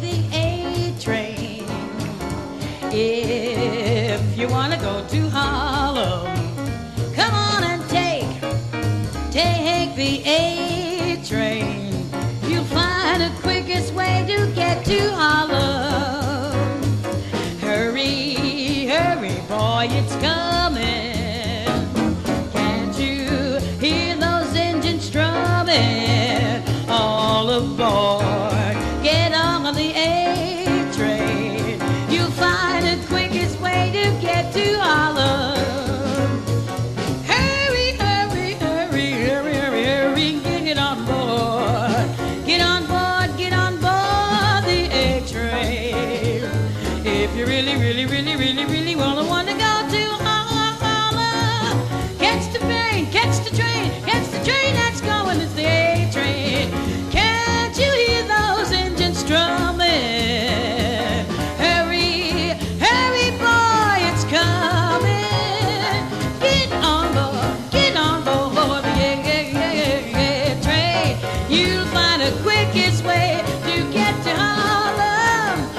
the A train. If you want to go to Harlem, come on and take, take the A train. You'll find the quickest way to get to Harlem. Hurry, hurry, boy, it's coming. Can't you hear those engines drumming? all aboard? If you really, really, really, really, really wanna wanna go to holla, catch the train, catch the train, catch the train that's going. It's the A train. Can't you hear those engines drumming? Hurry, hurry, boy, it's coming. Get on board, get on board the A, A, A, A train. You'll find the quickest way to get to Harlem.